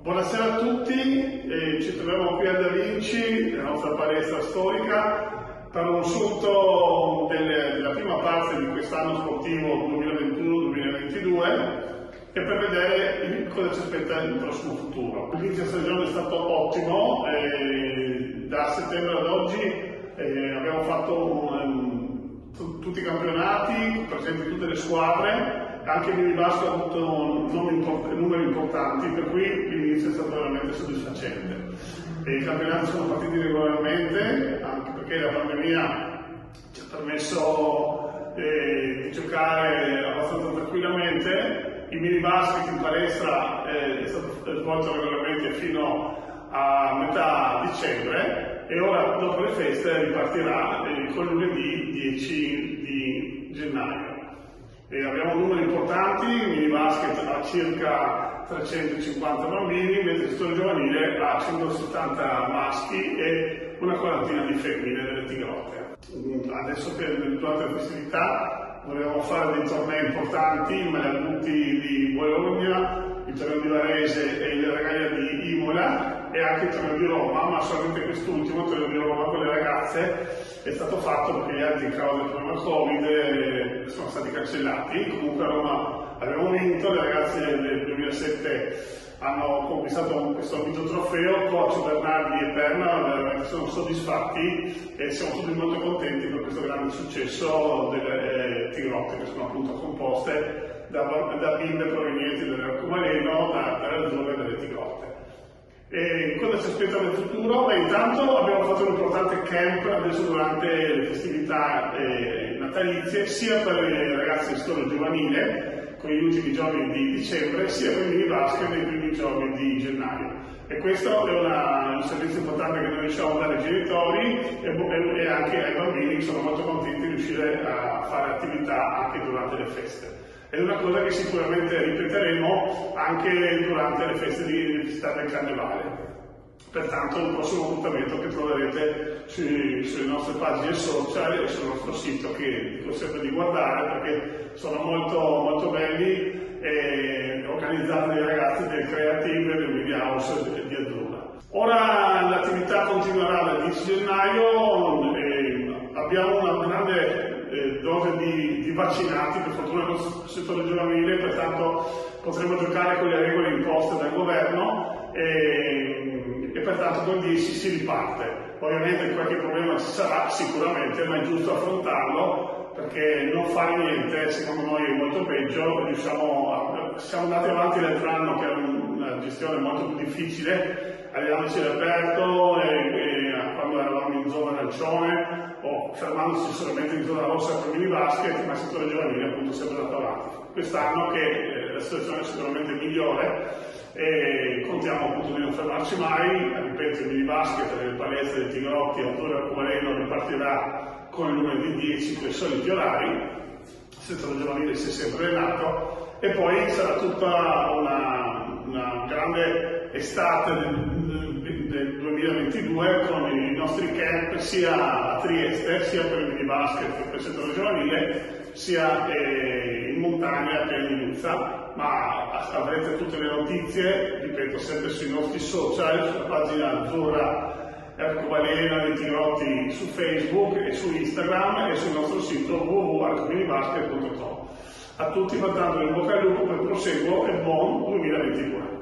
Buonasera a tutti, eh, ci troviamo qui a Da Vinci, la nostra palestra storica, per un sunto delle, della prima parte di quest'anno sportivo 2021-2022 e per vedere cosa ci aspetta nel prossimo futuro. L'inizio stagione è stato ottimo, eh, da settembre ad oggi eh, abbiamo fatto un, um, tutti i campionati, presenti tutte le squadre, anche il minibasco ha avuto numeri importanti, per cui veramente soddisfacente. E I campionati sono partiti regolarmente, anche perché la pandemia ci ha permesso eh, di giocare abbastanza tranquillamente. Il minibasket in palestra eh, è stato svolto regolarmente fino a metà dicembre e ora dopo le feste ripartirà eh, con lunedì 10 di gennaio. E abbiamo numeri importanti, il mini basket ha circa 350 bambini, mentre settore giovanile ha 170 maschi e una quarantina di femmine delle tigrotte. Adesso che durante la festività volevamo fare dei tornei importanti, il Malaguti di Bologna, il torneo di Varese e il Regalia di Imola e anche il torneo di Roma, ma solamente quest'ultimo, il torneo di Roma con le ragazze, è stato fatto perché gli altri in causa del problema Covid eh, sono stati cancellati. Comunque a Roma abbiamo vinto, le ragazze del 2007 hanno conquistato questo vinto trofeo, Coach Bernardi e Perna sono soddisfatti e siamo tutti molto contenti per questo grande successo delle eh, tigrotte che sono appunto composte da, da bimbe provenienti dall'Arcobaleno, da, dalle zone delle tigrotte. E cosa ci aspetta nel futuro? Beh, intanto abbiamo fatto un importante camp adesso durante le festività eh, natalizie, sia per i ragazzi di scuola giovanile, con gli ultimi giorni di dicembre, sia per i mini basket nei primi giorni di gennaio. E questo è una, un servizio importante che noi riusciamo a dare ai genitori e, e anche ai bambini che sono molto contenti di riuscire a fare attività anche durante le feste è una cosa che sicuramente ripeteremo anche durante le feste di festa del Carnevale. Pertanto il prossimo appuntamento che troverete sui, sulle nostre pagine social e sul nostro sito che vi consiglio di guardare perché sono molto, molto belli e organizzati dai ragazzi del Creative, del Media House di Azzurra. Ora l'attività continuerà dal 10 gennaio e abbiamo una grande eh, dose di, di, vaccinati, per fortuna nel settore giovanile, pertanto potremo giocare con le regole imposte dal governo e, e pertanto con 10 si riparte. Ovviamente qualche problema ci sarà sicuramente, ma è giusto affrontarlo perché non fare niente secondo noi è molto peggio, a, siamo andati avanti l'altro anno che era una gestione molto più difficile, arrivandoci all'aperto e, e quando eravamo in zona arancione o fermandosi solamente in zona rossa per mini basket, ma il settore giovanile appunto sempre andato avanti. Quest'anno che eh, la situazione è sicuramente migliore e contiamo appunto di non fermarci mai, ripeto il mini basket nelle palestre dei Tigrotti, Autore Acquareno ripartirà con il numero di 10 con i soliti orari, settore giovanile si è sempre allenato e poi sarà tutta una, una grande estate del, del 2022 con i nostri camp sia a Trieste, sia per il basket che per il settore giovanile, sia eh, in montagna che in Nizza, ma avrete tutte le notizie, ripeto, sempre sui nostri social, sulla pagina Azzurra Arcobaleno dei Tirotti su Facebook e su Instagram e sul nostro sito www.arcominibasket.com. A tutti pertanto in bocca al lupo per proseguo e buon 2022.